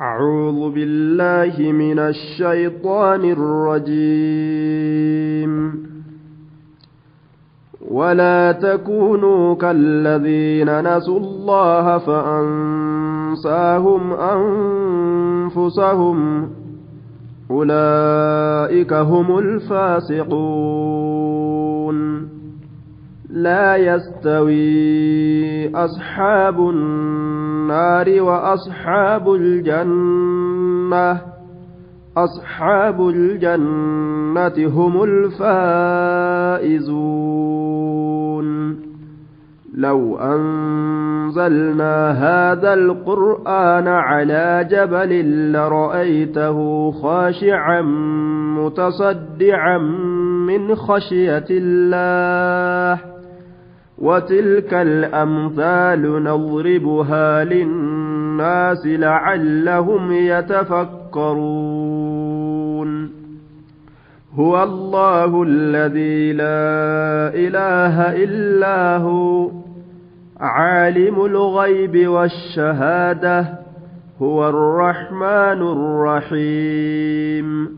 أعوذ بالله من الشيطان الرجيم. ولا تكونوا كالذين نسوا الله فأنساهم أنفسهم. أولئك هم الفاسقون. لا يستوي أصحاب النار. وأصحاب الجنة أصحاب الجنة هم الفائزون. لو أنزلنا هذا القرآن على جبل لرأيته خاشعا متصدعا من خشية الله وتلك الأمثال نضربها للناس لعلهم يتفكرون. هو الله الذي لا إله إلا هو عالم الغيب والشهادة هو الرحمن الرحيم.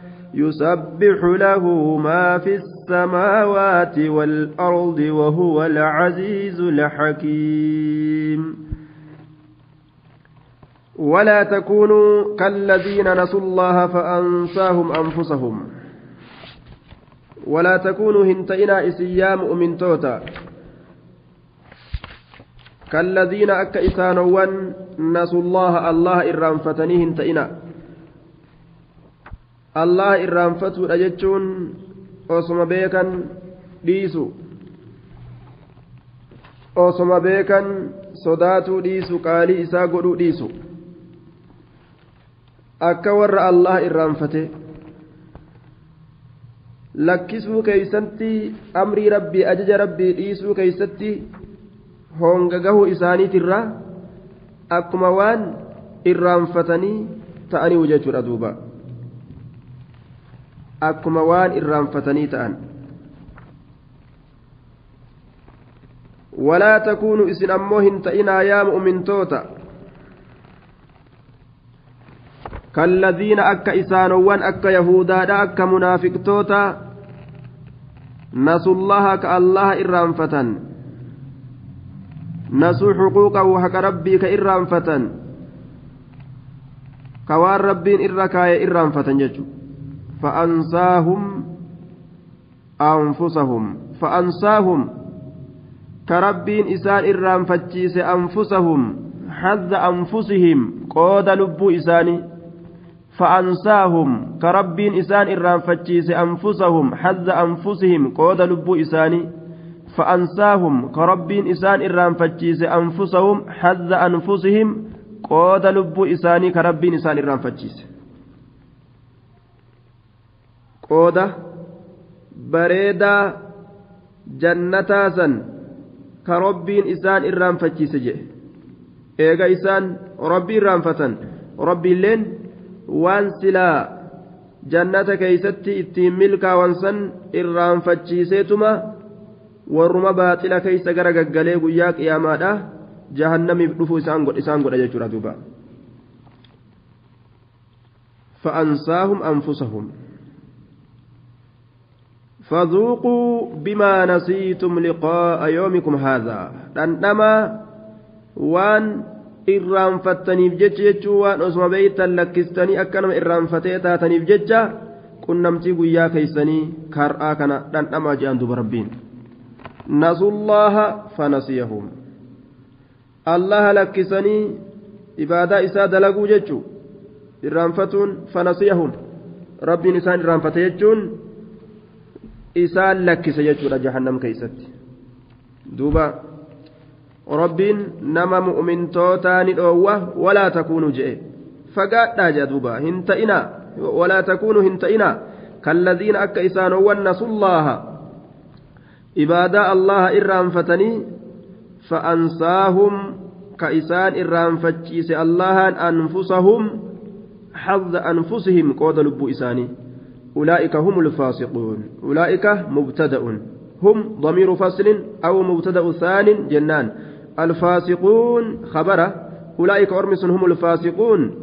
يسبح له ما في السماوات والأرض وهو العزيز الحكيم. ولا تكونوا كالذين نسوا الله فأنساهم أنفسهم. ولا تكونوا هنتئنا إسيام مؤمن توتا. كالذين أك إسانوان نسوا الله الله إرام فتني هنتئنا. Allah irraanfatuudha jechuun osoma beekan dhiisu osoma beekan sodaatuu dhiisu qaalii isaa godhuu dhiisu akka warra allah irraanfate lakkisuu keeysatti amrii rabbii ajaja rabbii dhiisuu keeysatti honga gahuu isaaniitirra akkuma waan irraanfatanii ta'anii jechuudha duuba akkuma waan irraanfatanii ta'an walaa takuunu isin ammoo hin ta'inaa yaa mu'mintoota kalladhiina akka isaanowwan akka yahudaadha akka munaafiqtoota nasullaha ka allaha irraanfatan nasuu xuquuqahu haqa rabbii ka irraanfatan ka waan rabbiin irra kaaye irraanfatan jechuudha فأنساهم أنفسهم فأنساهم. كربين إسان إرام فتشيس أنفسهم حظ أنفسهم قود لب إساني فأنساهم. كربين إسان إرام فتشيس أنفسهم حظ أنفسهم قود لب إساني فأنساهم. كربين إسان إرام فتشيس أنفسهم حظ أنفسهم قود لب إساني كربين إسان إرام فتشيس. qooda bareedaa jannataa san ka robbiin isaan irraanfachiise jedhe eega isaan rabbii irraanfatan rabbiilleen waan silaa jannata keeysatti ittiin milkaawan san irraanfachiiseetuma warruma baaxila keeysa gara gaggalee guyyaa qiyaamaadha jahannamiif dhufuu isaan godha jechuudha duuba فأنساهم أنفسهم فذوقوا بما نسيتم لقاء يومكم هذا دندما وان irraanfattaniif jecha jechuu waan osuma beeytan lakkistanii akkanuma irraanfatee taataniif jecha qunnamtii guyyaa keeysanii kar'aa kana dhandhamaa jedhan duba rabbiin nasullaha fanasiyahum allaha lakkisanii ibaadaa isaa dalaguu jechuu irraanfatuun fanasiyahum rabbiin isaan irraanfate jechuun isaan lakkise jechuudha jahannam keeysatti duuba rabbiin nama mu'mintootaa ni dhoowwa walaa takuunu je'e fagaadhaa jaa duuba hin ta'inaa walaa takuunu hin ta'inaa كالذين أك إسان ونسوا الله إبادة الله إرام فتني فأنساهم كإسان إرام فتشيس الله أنفسهم حظ أنفسهم قود لب إساني أولئك هم الفاسقون. أولئك مبتدأ هم ضمير فصل أو مبتدأ ثان جنان. الفاسقون خبره. أولئك أرمس هم الفاسقون.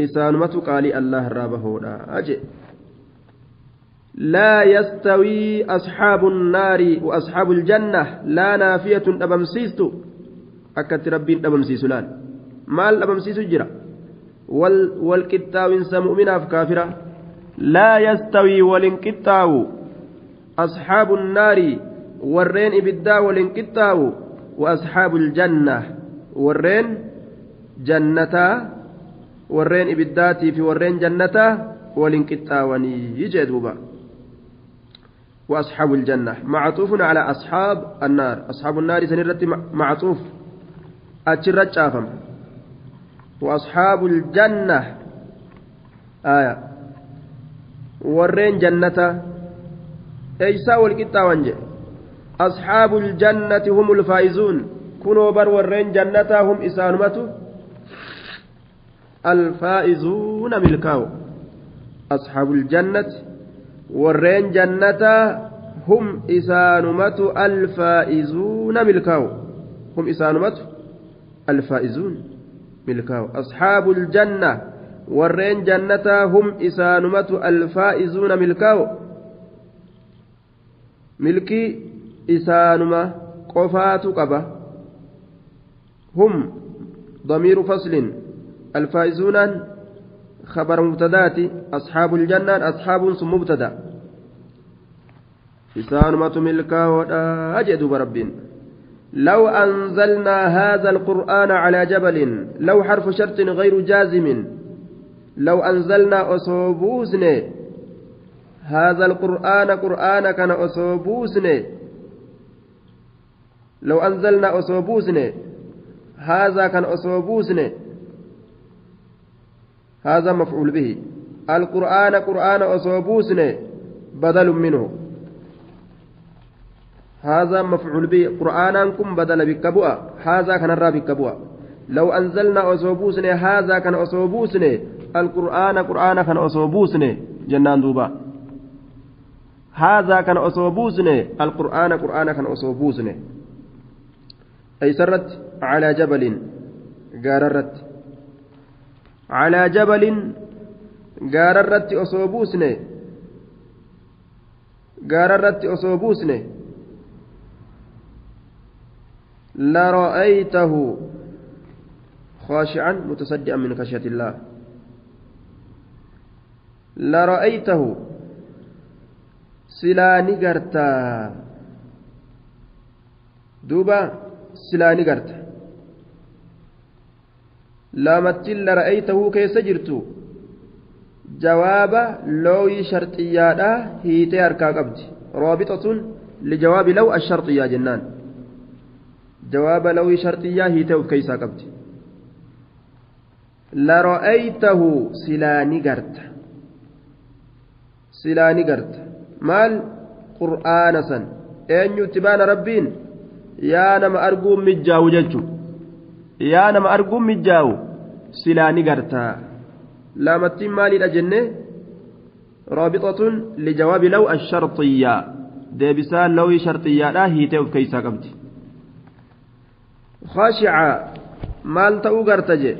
إسانمة قال الله رابه أجئ لا يستوي أصحاب النار وأصحاب الجنة. لا نافية أبمسيست أكت ربين أبمسيس لأن مال أبمسيس جرا. وال والكتاو مؤمنا في كافرة لا يستوي والانكتاو أصحاب النار والرين إبدا والانكتاو وأصحاب الجنة والرين جنتا. والرين إبداتي في والرين جنتا. والانكتاوني يجدوبا وأصحاب الجنة معطوف على أصحاب النار. أصحاب النار سنرت معطوف. أتشرت شافم. وأصحاب الجنة. آية. ورين جنة إيسا والكتا وانجي أصحاب الجنة هم الفائزون كنوا بر ورين جنة هم إسانمة الفائزون ملكاو أصحاب الجنة warreen jannataa hum isaanumatu alfaa'izuuna milkaawu hum isaanumatu alfaa'izuun milkaawu asxaabu aljanna warreen jannataa hum isaanumatu alfaa'izuuna milkaawu milkii isaanuma qofaatu qaba. Hum ضمير فصل الفائزون خبر مبتداتي أصحاب الجنة أصحاب مبتدا إسانمة ملكا وأجد برب لو أنزلنا هذا القرآن على جبل لو حرف شرط غير جازم لو أنزلنا أصوبوسن هذا القرآن قرآن كان أصوبوسن لو أنزلنا أصوبوسن هذا كان أصوبوسن هذا مفعول به. القرآن قرآن أصوبوسن بدل منه. هذا مفعول به. قرآنا كن بدل بكبوة هذا كان الرا بكبوة لو أنزلنا أصوبوسن هذا كان أصوبوسن القرآن قرآن كان أصوبوسن جنان دوبا. هذا كان أصوبوسن القرآن قرآن كان أصوبوسن أي سرت؟ على جبل jabalin gaararratti osoo buusne gaararratti osoo buusne لرأيته خاشعا متصدئا من خشية الله. لرأيته duuba silaa ni garta laamattiin lara'aytahuu keessa jirtu jawaaba looyii sharxiyyaadhaa hiitee harkaa qabdi roobixatun lijawaabi law asharxiyyaa jennaan jawaaba lawii sharxiyyaa hiitee of keeysaa qabdi lara'aytahu silaa ni garta silaa ni garta maal qur'aana san eenyutti baana rabbiin yaa nama arguun mijjaawu jechu yaa nama arguun mijjaawu silaa ni gartaa laamattiin maaliidha jenne raabixatun lijawaabi law asharxiyyaa deebisaa lawii sharxiyyaadha hiitee of keeysaa qabdi خاشعا مال تأو قرتجي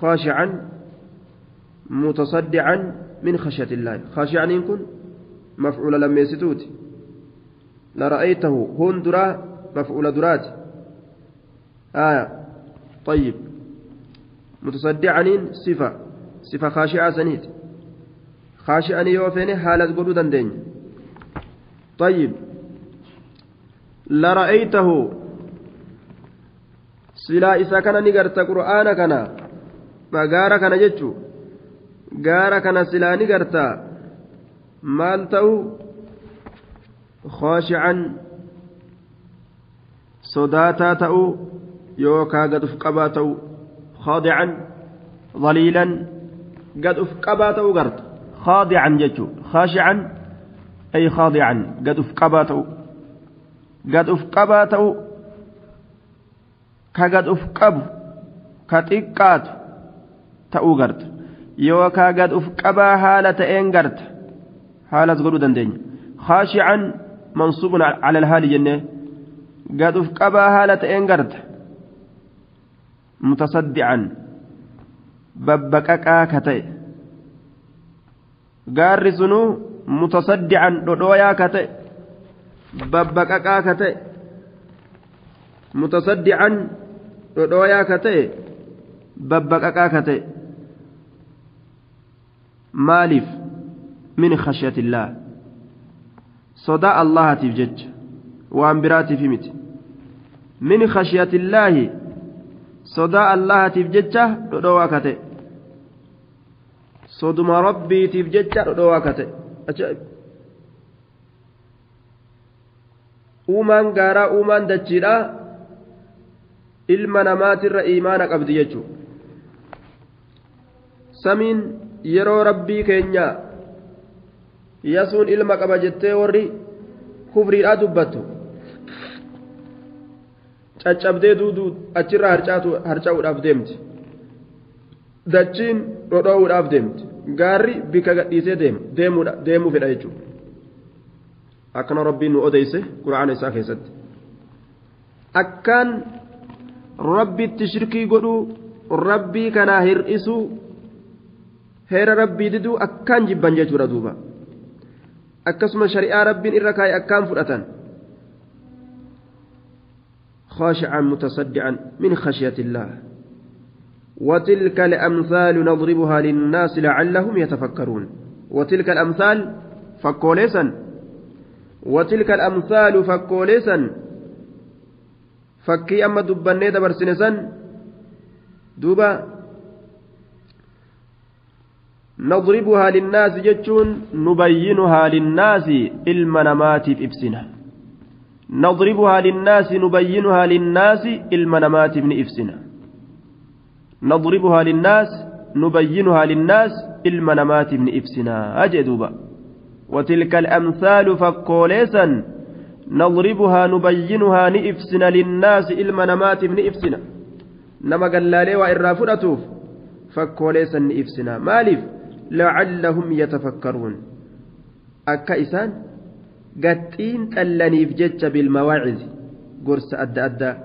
خاشعا متصدعا من خشية الله. خاشعا يكون مفعول لم يستوت. لرأيته هون درا مفعول درات. آية. طيب. متصدعين صفة. صفة خاشعة سنيت خاشعا يوفين حالة قدو دندين طيب. لرأيته. silaa isa kana ni garta qur'aana kana gaara kana gaara kana silaa ni garta maal ta'u? Khooshican sodaataa ta'u? Yookaa gaduf qabaa ta'u? خاضعا ظليلا قد أفقبا تأو قرت خاضعا جتشو خاشعا أي خاضعا قد أفقبا تأو قد أفقبا تأو كقد أفقب كتقات تأو قرت يوكا قد أفقبا حالة إن قرت حالة قلو دندين خاشعا منصوب على الهال جنة قد أفقبا حالة إن قرت متصدعا babbaqaqaa ka ta'e gaarri sunuu mutasaddican dhodhooyaa ka ta'e babbaqaqaa ka ta'e mutasaddican dhodhooyaa ka ta'e babbaqaqaa ka ta'e maaliif min khashyatillah sodaa allahatiif jecha waan biraatiif miti min khashyatillaahi sodaa allahatiif jecha dhodhowaa ka ta'e soduma rabbiitiif jecha dhodhowaa ka ta'e uumaan gaaraa uumaan dachiidha ilma namaatirra iimaana qabdi jechuudha samiin yeroo rabbii keenya yasuun ilma qaba jettee warri kufriidhaa dubbattu caccabdee duuduu achirraa harca'uudhaaf deemti. Dachiin dhodhoowuudhaaf deemti. Gaarri bika gadhiisee deemuu fedha jechuudha. Akkana rabbiin nu odeyse quraana isaa keessatti. Akkaan rabbitti shirkii godhuu rabbii kanaa hir'isuu heera rabbii diduu akkaan jibban jechuudha duuba. Akkasuma shari'aa rabbiin irra kaa'e akkaan fudhatan. خاشعا متصدعا من خشية الله وتلك الأمثال نضربها للناس لعلهم يتفكرون وتلك الأمثال فكوليسا وتلك الأمثال فكوليسا فكي أما دبني دبر سنسا دوبا نضربها للناس جتشون نبينها للناس المنامات إبسنا نضربها للناس نبينها للناس المنامات ابن إفسنا. نضربها للناس نبينها للناس المنامات ابن إفسنا. أجدوبا وتلك الأمثال فكوليسا نضربها نبينها نئفسنا للناس المنامات ابن إفسنا. نما قال لي وإرى فرأتوف فكوليسا نئفسنا مالف. لعلهم يتفكرون أكا إسان gaxiin xallaniif jecha bilmawaacizi gorsa adda addaa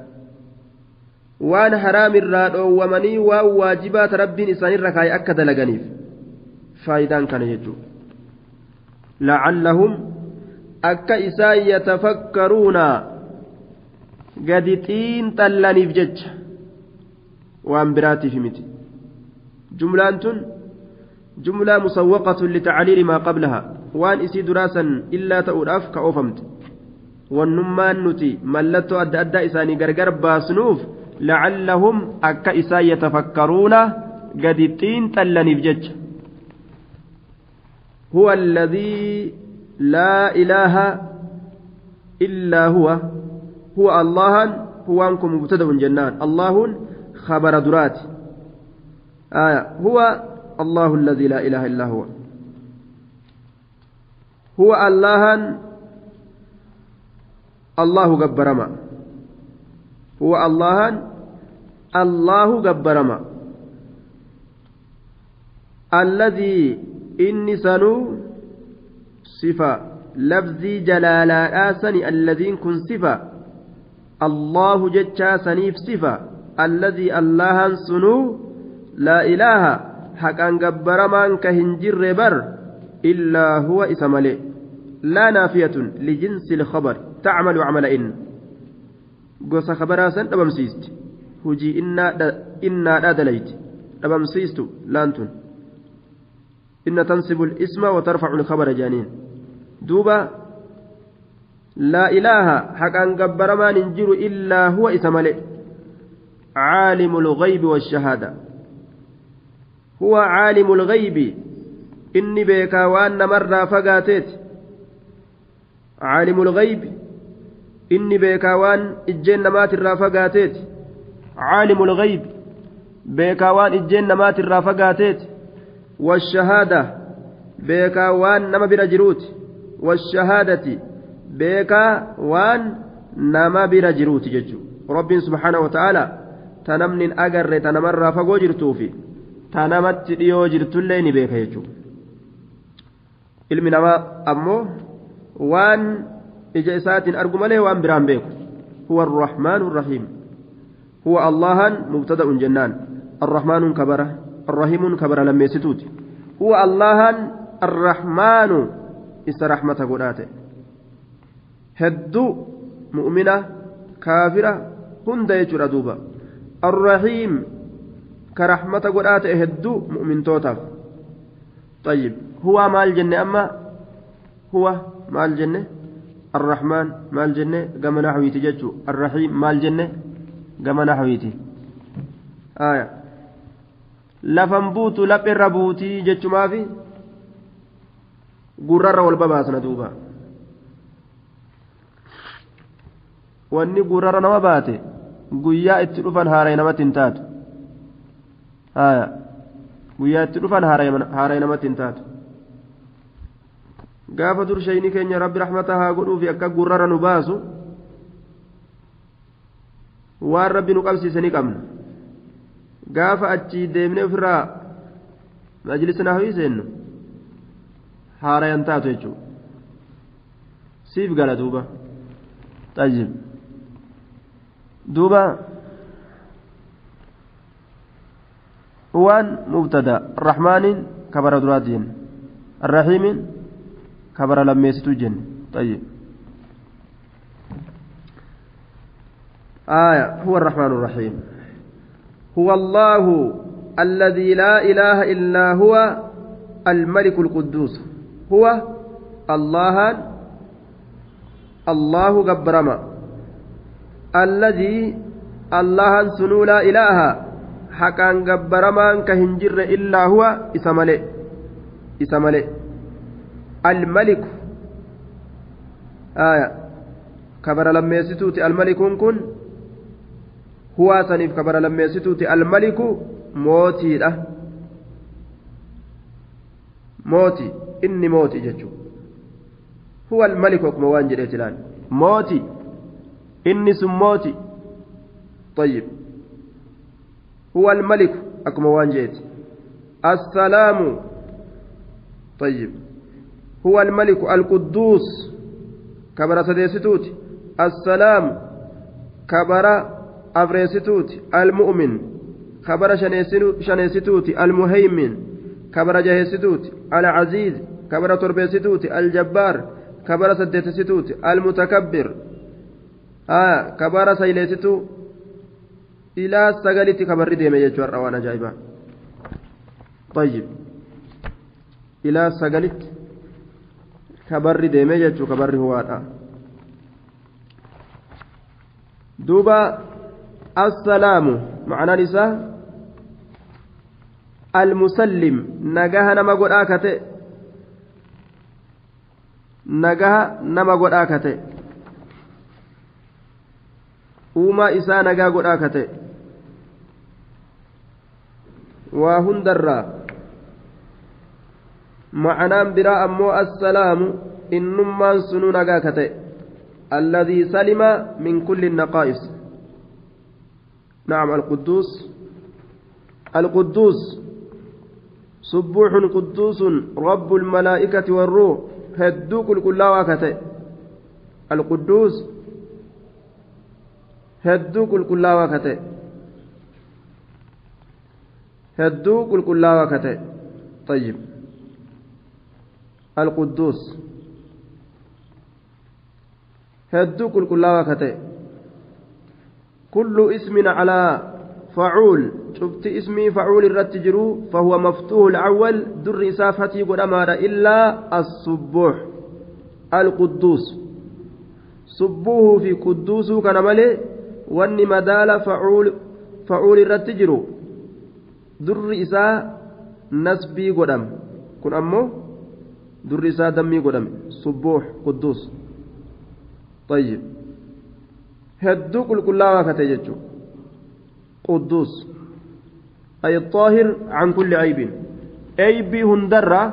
waan haraamirraa dhoowwamanii waan waajibaata rabbiin isaanirra kaa'e akka dalaganiif faayidaan kana jechuudha lacallahum akka isaan yatafakkaruuna gadi xiinxallaniif jecha waan biraatiif miti jumlaan tun jumlaa musawwaqatun litacliili maa qablahaa waan isii duraasan illaa ta'uudhaaf ka oofamte wannummaan nuti mallattoo adda addaa isaanii gargar baasnuuf lacallahum akka isaan yatafakkaruuna gadi xiinxallaniif jecha huwa alladii laa ilaaha illaa huwa huwa allahan huwaan kun mubtada'un jennaan allahun khabara duraati آية هو الله الذي لا إله إلا هو. هو الله الله جبرما هو الله الله جبرما الذي إني سنو صفة لفظي جلالا آسني. الذين كن صفة الله جتشا سنيف صفة الذي الله سنو لا إله حقا جبرما كهنجر بر إلا هو إسمالي لا نافية لجنس الخبر تعمل عمل إن قص خبرا سن دبمسيست هجي إنا إنا دليت دبمسيست لانتون إن تنصب الاسم وترفع الخبر جانين دوبا لا إله حقا جبر ما ننجر إلا هو إسمالي عالم الغيب والشهادة هو عالم الغيب inni beekaa waan namarraa fagaateeti caalimul gaybi inni beekaa waan ijjeen namaatirraa fagaateeti caalimul gaybi beekaa waan ijjeen namaatirraa fagaateeti والشهادة بيكا وان نما بira jiruuti والشهادة بيكا وان نما بira jiruuti jechu ربين سبحانه وتعالى تنمن أجر تنمر فقو جرتوفي تنمت ديو جرتولي نبيكا jechu ilmi namaa ammoo waan ija isaatiin argu malee waan biraan beeku huwa arrahmaanu arrahiim huwa allahan mubtada'un jennaan arrahmaanuun kabara arrahiimuun kabara lammeessituuti huwa allahan arrahmaanu isa rahmata godhaate hedduu mu'mina kaafira hunda jechuudha duuba arrahiim ka rahmata godhaate hedduu mu'mintootaaf طيب هو مال جنة أما هو مال جنة الرحمن مال جنة كما نحويتي جتشو الرحيم مال جنة كما نحويتي آية lafan buutu lapherra buutii jechumaafi gurrarra wal babaasna duuba wanni gurrarra nama baate guyyaa itti dhufan haaray namatti hin taatu haya guyyaa itti dhufan haaray namatti hin taatu gaafa dur shayni keenya rabbi rahmata haa godhuufi akka gurrarra nu baasu waan rabbi nu qabsiise ni qabna gaafa achii deemnee ofirraa majlisna hawii seennu haarayan taatu jechuudha siif gala duuba xajib duuba mubtada arrahmaaniin kabara duraati jenne arrahiimiin kabara lammeessituu jenne xajib آية هو الرحمن الرحيم هو الله الذي لا إله إلا هو الملك القدوس هو الله الله جبرما الذي الله سنو لا إله حقا جبرما كهنجر إلا هو إسمالي إسمالي الملك آية كبر لما يستوتي الملك كن huwaa saniif kabara lammeessituuti almaliku mootiidha mooti inni mooti jechuu huwa almaliku akkuma waan jedheet ilaal mooti inni sun mooti طيب هو الملك أكما وانجيت السلام طيب هو الملك القدوس كبر سديستوت السلام كبر afreessituuti almu'min kabara shaneessituuti almuhaymin kabara jaheessituuti alcaziiz kabara torbeessituuti aljabbaar kabara saddeetessituuti almutakabbir kabara sayleessituu ilaa sagalitti kabarri deeme jechuu har'a waan ajaa'ibaa طيب. إلى سجلت كبر ديمي جتشو كبر هو دوبا السلام. معنى نساء المسلم. نجاها نما قد آكته. نجاها نما قد آكته. isaa nagaa godhaa ka ta'e waa hundarraa ma'anaan biraa ammoo assalaamu innummaan sunuu nagaa ka ta'e alladii salima min kulli naqaa'is نعم القدوس القدوس سبوح قدوس رب الملائكة والروح هدوك الكلاوة كتئ القدوس hedduu qulqullaawaa ka ta'e hedduu qulqullaawaa ka طيب القدوس qulqullaawaa ka ta'e كل اسم على فعول شفت اسمي فعول الرتجرو فهو مفتوح الأول در إسافتي قدما إلا الصبوح القدوس صبوه في قدوس كان wanni madaala facuul irratti jiru. Durri isaa nasbii godhame kun ammoo durri isaa dammii godhame subbuux qudduus طيب hedduu qulqullaawaa kate jechu qudduus ay الطاهر عن كل عيب eeybii hundarraa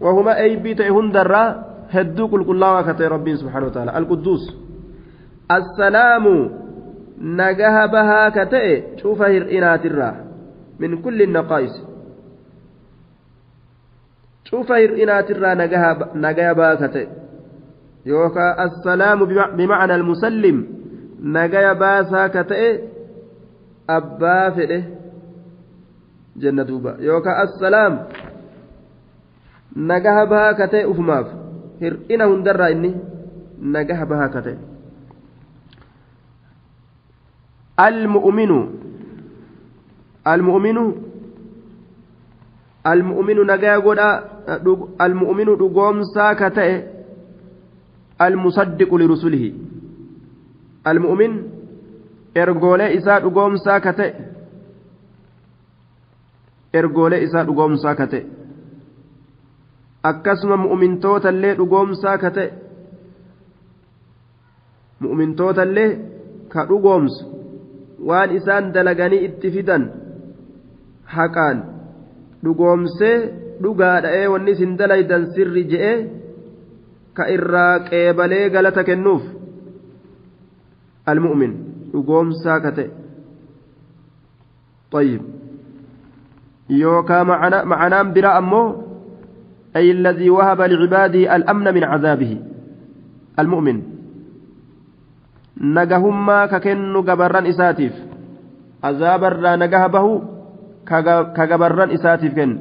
wahuma eeybii ta'e hundarraa hedduu qulqullaawaa ka ta'e rabbiin subhaanahu wa ta'ala alqudduus assalaamu nagaha bahaa ka ta'e cufa hir'inaatirraa min kulli naqaa'is. Cufa hir'inaatirraa nagaha bahaa ka ta'e. Yookaan assalaamu bimacna almusallim. Nagaya baasaa ka ta'e abbaa fedhe jenna duuba. Yookaan assalaam. Nagaha bahaa ka ta'e ufumaaf. Hir'ina hundarraa inni nagaha bahaa ka المؤمن المؤمن المؤمن نجا غدا المؤمن دغوم ساكته المصدق لرسله المؤمن ergoolee isaa dhugoomsaa ka ta'e ergoolee isaa dhugoomsaa ka ta'e akkasuma mu'mintootallee dhugoomsaa ka ta'e mu'mintootallee ka dhugoomsu waan isaan dalaganii itti fidan haqaan dhugoomsee dhugaadha'ee wanni isin dalaydan sirri je'ee ka irraa qeebalee galata kennuuf المؤمن dhugoomsaa ka ta'e طيب يوكا معنا معنام براء أمو أي الذي وهب لعباده الأمن من عذابه المؤمن نجهما ككن جبران إساتيف عذاب الرا نجه به كجبران إساتيف كن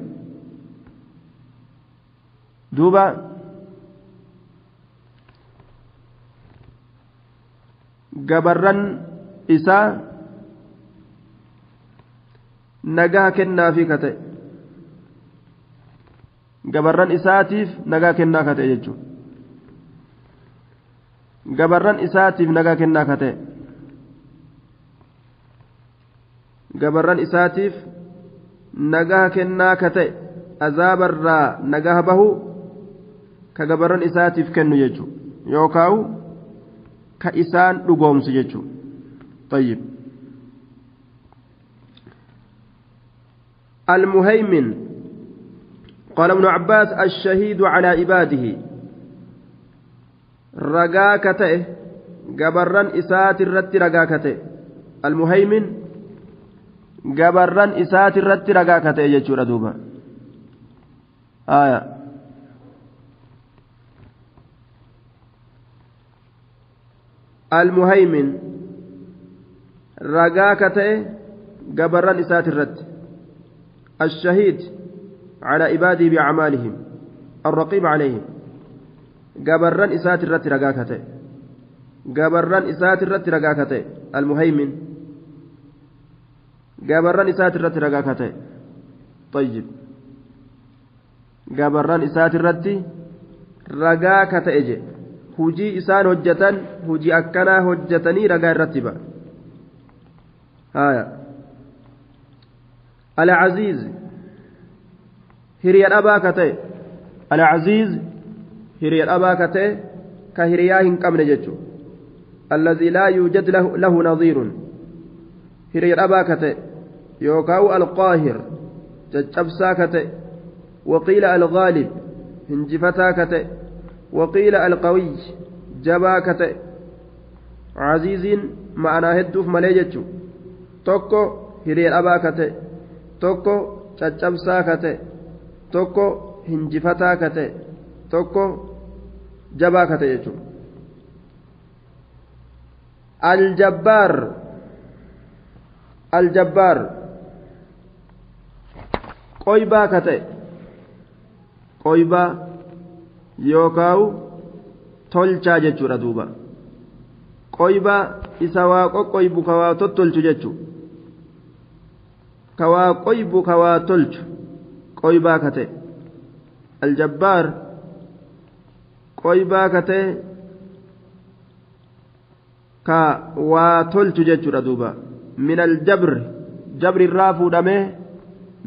دوبا gabarran isaa nagaa kennaafi ka ta'e gabarran isaatiif nagaa kennaa ka ta'e jechuudha gabarran isaatiif nagaa kennaa ka ta'e gabarran isaatiif nagaa kennaa ka ta'e azaabarraa nagaa bahu ka gabarran isaatiif kennu jechuudha yookaawu ka isaan dhugoomsu jechuudha طيب المهيمن قال ابن عباس الشهيد على عباده رقاكته قبرا إسات الرت رقاكته المهيمن قبرا إسات الرت رقاكته يجور دوبا آية المهيمن رقاكته قبرا إسات الرت الشهيد على عباده بأعمالهم الرقيب عليهم قبرا إسات الرت رقاكته قبرا إسات الرت رقاكته المهيمن قبرا إسات الرت رقاكته طيب قبرا إسات الرت رقاكته إجي hujii isaan hojjetan hujii akkanaa hojjetanii ragaa irratti ba'a haya hiriya dhabaa ka ta'e alcaziiz hiriya dhabaa ka ta'e ka hiriyaa hin qabne jechu alladii laa yuujad lahu nadiirun hiriya dhabaa ka ta'e yookaawu alqaahir caccabsaa ka ta'e waqiila algaalib hinjifataa ka ta'e وقيل القوي جبا كتئ عزيز معنى هدوف مليجتشو توكو هرير أبا كتئ توكو caccabsaa kate tokko hinjifataa kate tokko jabaa kate jechuudha aljabbaar aljabbaar qoybaa kate qoybaa yookaawu tolchaa jechuudha duuba qoybaa isa waa qoqqoybu ka waa tottolchu jechuudha ka waa qoybu ka waa tolchu qoybaa kate aljabbaar qoybaa kate ka waa tolchu jechuudha duuba min aljabri jabri irraa fuudhamee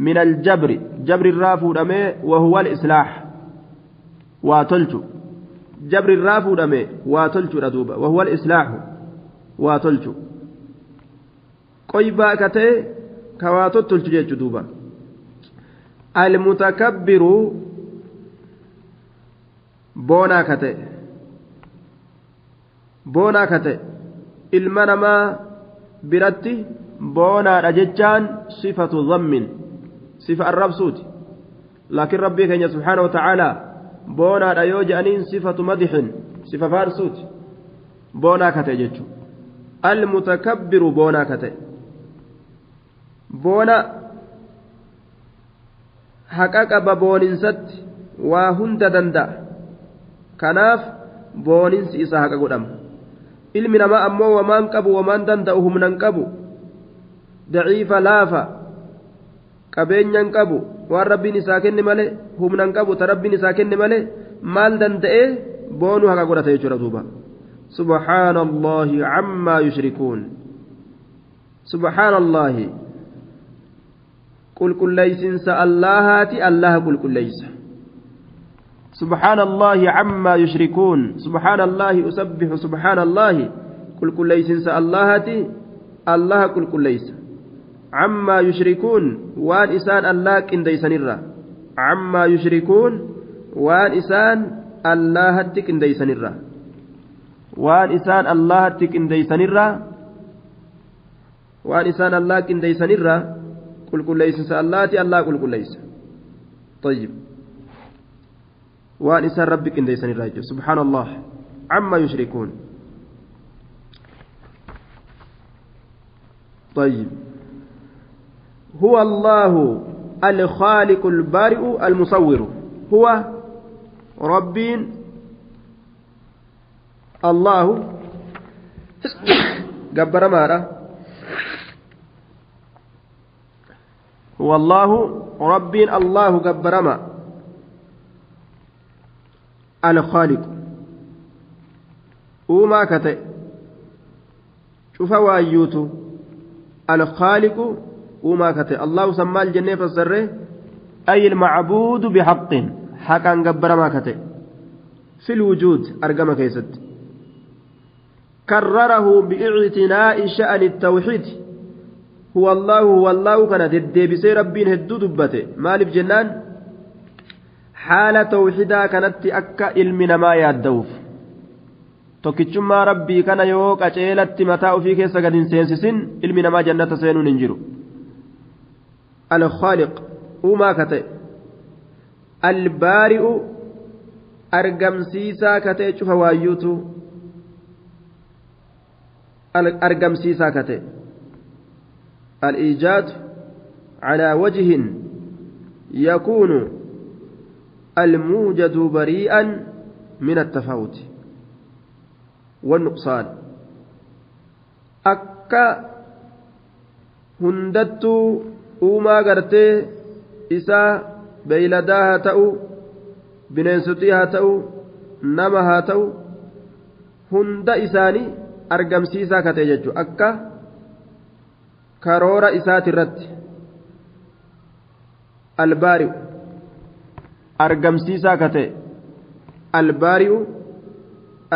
min aljabri jabri irraa fuudhamee wahuwa alislaax waa tolchu jabri irraa fuudhamee waa tolchuudha duuba wahuwa alislaaxu waa tolchu qoybaa katee ka waa tottolchu jechu duuba almutakabbiru boonaa ka ta'e. Boonaa ka ilma namaa biratti boonaadha jechaan sifatu dhammin. Sifa arrabsuuti. Laakiin rabbii keenya subhaana watacaalaa boonaadha yoo je'aniin sifatu madixin sifa faarsuuti. Boonaa ka ta'e jechuudha almutakabbiru boonaa ka ta'e. Boona haqa qaba booninsatti waa hunda danda'a kanaaf booninsi isaa haqa godhama ilmi namaa ammoo wamaan qabu wamaan danda'u humnan qabu daciifa laafa qabeenyan qabu waan rabbiin isaa kenne malee humnan qabu ta rabbiin isaa kenne malee maal danda'ee boonuu haqa godhata jechuudha duuba سبحان الله عما يشركون سبحان الله قل كل ليس اللهاتي الله قل كل ليس سبحان الله عما يشركون. سبحان الله أسبح سبحان الله قل كل ليس اللهاتي الله قل كل ليس. عما يشركون. وان إسان الله كنديسن الرا عما يشركون. وان إسان الله كنديسن الرا waan isaan allahatti qindeeysanirraa waan isaan allah qindeeysanirraa qulqulleeysinsa allaati allah qulqulleeysa طيب. وان إسان ربي كنديسن الراجل سبحان الله. عما يشركون. طيب. هو الله الخالق البارئ المصور. هو ربين. allahu gabbaramaadha wallaahu rabbiin allahu gabbarama ta'e cufa waayyuutu alkhaaliqu uumaa ka ta'e allahu san maal jennee fassarre ay ilmacbuudu bixaqin haqaan gabbaramaa ka ta'e fi lwujuud argama keessatti كرره باعتناء شأن التوحيد هو الله هو الله كان ددبسي ربين هدو دبته مالف جنان حال توحيدا كانت أكا علمنا ما يادوف tokkichummaa rabbii kana yoo qaceelatti mataa ofii keessa gad hin seensisin ilmi namaa jannata seenuun hin jiru alkhaaliq uumaa ka ta'e albaari'u argamsiisaa ka ta'e cufa waayyuutu argamsiisaa ka ta'e الإيجاد على وجه يكون الموجد بريئا من التفاوت والنقصان أكا هندت أوما غرتي إسا بيلداها تأو بنينسوتيها تأو نمها تأو هند إساني argamsiisaa kate jechuun akka karoora isaati irratti albaari'u albaari'u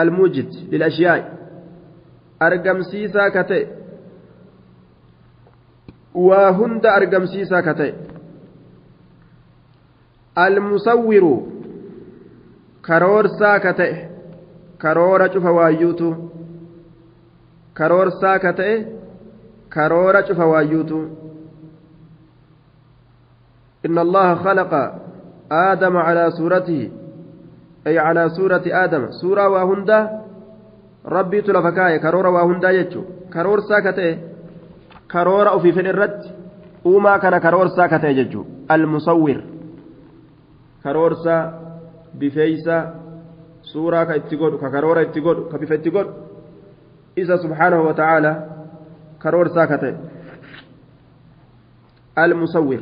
almujid lilashiyaa'i argamsiisaa kate waa hunda argamsiisaa kate almusawwiru karoorsaa kate karoora cufa waayyuutu karoorsaa ka ta'e karoora cufa waayyuutu إن الله خلق آدم على صورته أي على صورة آدم. سورة وهندا ربي تلفكاية كرورة وهندا يجو. كرور ساكته كرورة في فن الرد؟ وما كان كرور ساكته يجو. المصور. كرور سا بفيسا سورة كاتيغود ككرورة اتيغود كبيف اتيغود إذا سبحانه وتعالى كرور ساكته. المصور.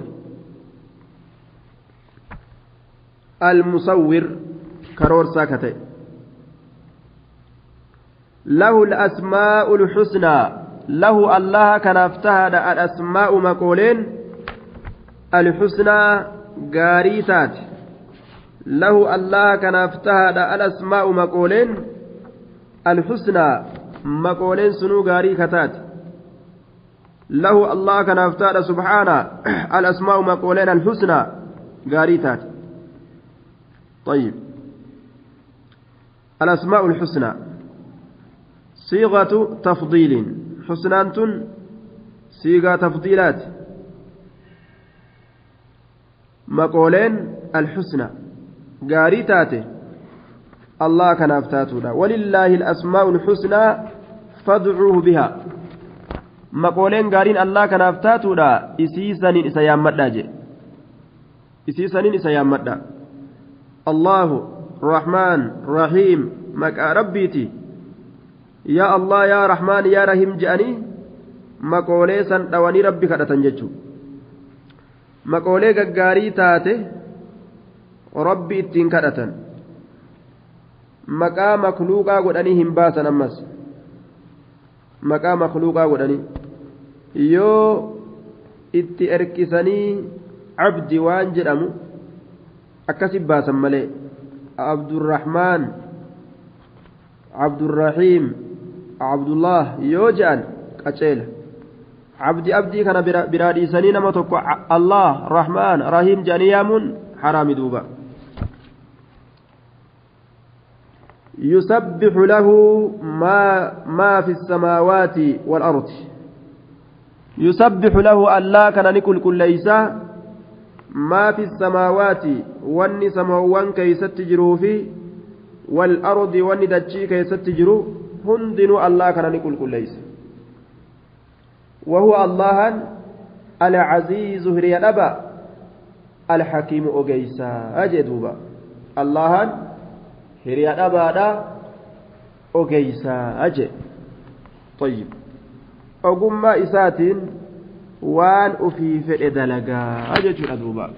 المصور كرور ساكتة. له الأسماء الحسنى. له الله كان افتهد الأسماء مقولين. الحسنى قاريتات. له الله كان افتهد الأسماء مقولين. الحسنى مقولين سنو قاري كتات له الله كان افتهد سبحانه الأسماء مقولين. الحسنى قاريتات. طيب. الأسماء الحسنى. صيغة تفضيل. حسنانة صيغة تفضيلات. مقولين الحسنى. قاريتات الله كان أفتاتنا ولله الأسماء الحسنى فادعوه بها. maqooleen gaariin allaa kanaaf taatuudha isiisaniin isa yaammadha jee isiisaniin isa rahmaan rahiim maqaa rabbiiti yaa allah yaa rahmaan yaa rahiim je'anii maqoolee san dhawanii rabbi kadhatan jechuudha maqoolee gaggaarii taate rabbi ittiin kadhatan maqaa makluuqaa godhanii hin baasan ammas maqaa makluuqaa godhanii yoo itti erkisanii cabdi waan jedhamu akkasi baasan malee abdurrahmaan abdurrahiim abdullah yoo je'an qaceela cabdi abdii kana biraa dhiisanii nama tokko allah rahmaan rahiim je'anii yaamuun haraami duuba يسبح له ما ما في السماوات والأرض يسبح له ألا كان نكل كل ما في السماوات واني سماوان كيست في والأرض واني دجي كيست جرو هندن ألا كان نكل كل ليس. وهو الله العزيز هري الأبا الحكيم أجيسا أجدوبا الله هري الأبا أجيسا أجد طيب. ogummaa isaatiin waan ufii fedhe dalagaa jechuudha duuba